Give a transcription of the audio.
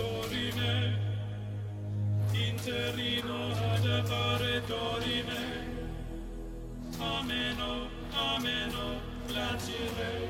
Salvatorine, interino adepare Ameno, ameno, placere.